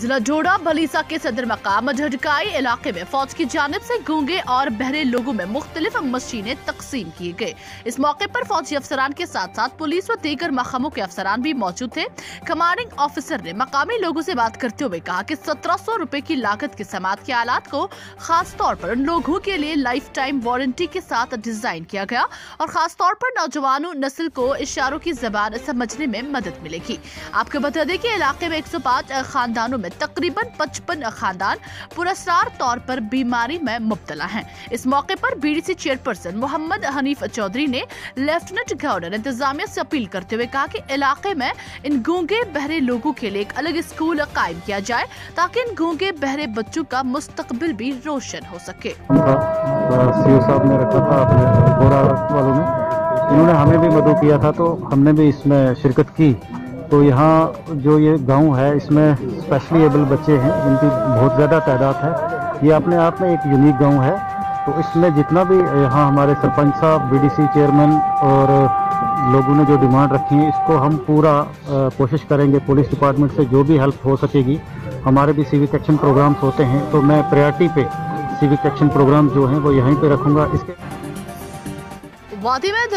जिला जोड़ा बलीसा के सदर मकाम झटकाई इलाके में फौज की जानब से गूँगे और बहरे लोगों में मुख्तलिफ़ मशीनें तकसीम किए गए इस मौके पर फौजी अफसरान के साथ साथ पुलिस व दीगर मकामों के अफसरान भी मौजूद थे। कमांडिंग ऑफिसर ने मकामी लोगों से बात करते हुए कहा कि सत्रह सौ रूपए की लागत के समात के आलात को खास तौर पर उन लोगों के लिए लाइफ टाइम वारंटी के साथ डिज़ाइन किया गया और खास तौर पर नौजवानों नस्ल को इशारों की जबान समझने में मदद मिलेगी। आपको बता दें कि इलाके में 105 खानदानों में तकरीबन 55 खानदान पुरस्कार तौर पर बीमारी में मुब्तला हैं। इस मौके पर बीडीसी चेयरपर्सन मोहम्मद हनीफ चौधरी ने लेफ्टिनेंट गवर्नर इंतजामिया से अपील करते हुए कहा कि इलाके में इन गूँगे बहरे लोगों के लिए एक अलग स्कूल कायम किया जाए ताकि इन गूँगे बहरे बच्चों का मुस्तकबिल भी रोशन हो सके। इन्होंने हमें भी मदद किया था तो हमने भी इसमें शिरकत की। तो यहाँ जो ये गाँव है, इसमें स्पेशली एबल बच्चे हैं, जिनकी बहुत ज़्यादा तादाद है। ये अपने आप में एक यूनिक गाँव है। तो इसमें जितना भी यहाँ हमारे सरपंच साहब बीडीसी चेयरमैन और लोगों ने जो डिमांड रखी है, इसको हम पूरा कोशिश करेंगे पुलिस डिपार्टमेंट से जो भी हेल्प हो सकेगी। हमारे भी सिविक एक्शन प्रोग्राम्स होते हैं तो मैं प्रायोरिटी पे सिविक एक्शन प्रोग्राम जो हैं, वो यहीं पे रखूँगा। इसके वादी में